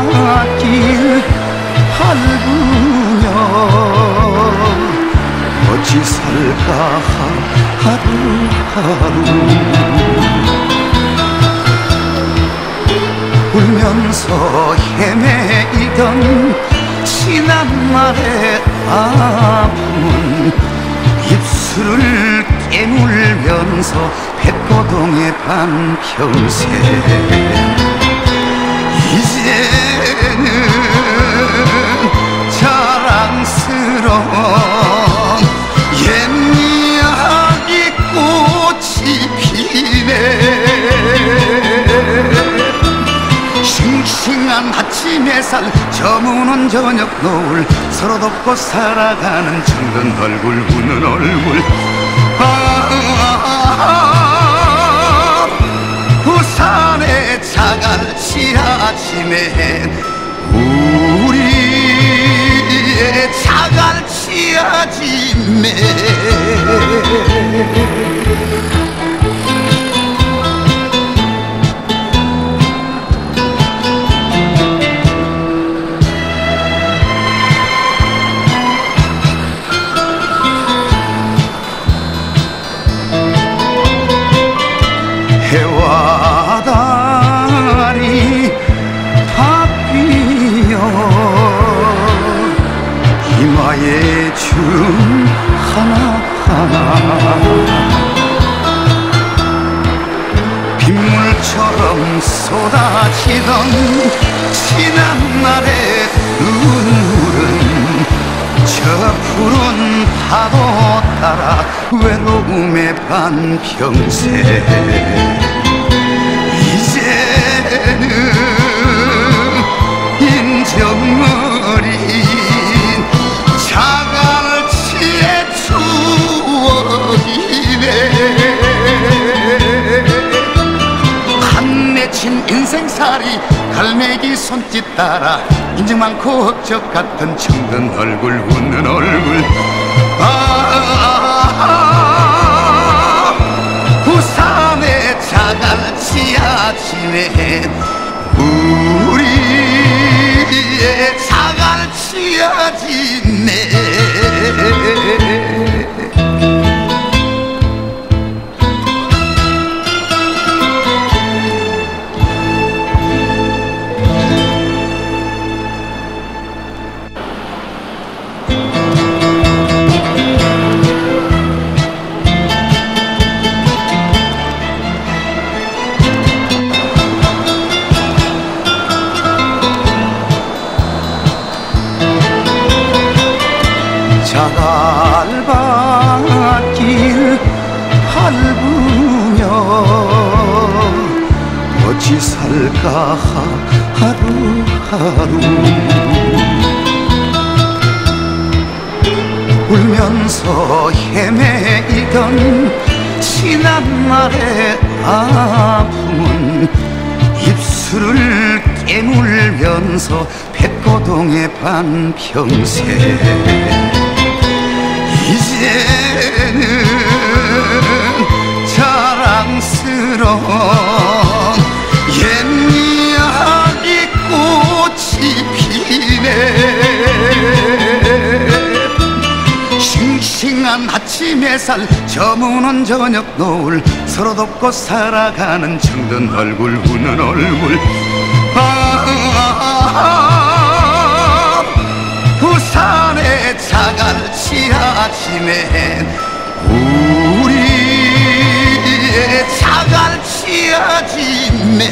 자갈밭길 밟으며 어찌 살까 하루하루. 울면서 헤매이던 지난날의 아픔은 입술을 깨물면서 백고동의 반평생 이제는 자랑스러운 옛 이야기 꽃이 피네. 싱싱한 아침 햇살 저무는 저녁 노을 서로 돕고 살아가는 정든 얼굴 웃는 얼굴 아침에 우리의 자갈치 아침에 이마에 춤 하나하나. 빗물처럼 쏟아지던 지난 날의 눈물은 저 푸른 파도 따라 외로움의 반평생 이제는 살이 갈매기 손짓 따라 인증 많고 흑적 같은 청든 얼굴 웃는 얼굴. 아, 부산의 자갈치 아침에 우리의 자갈치 아침에 자갈밭길 밟으며 어찌 살까 하루하루. 울면서 헤매이던 지난 날의 아픔은 입술을 깨물면서 백고동의 반평생 이제는 자랑스러운 옛 이야기 꽃이 피네. 싱싱한 아침 햇살 저무는 저녁 노을 서로 돕고 살아가는 정든 얼굴 웃는 얼굴 아침에 우리의 자갈치 아침에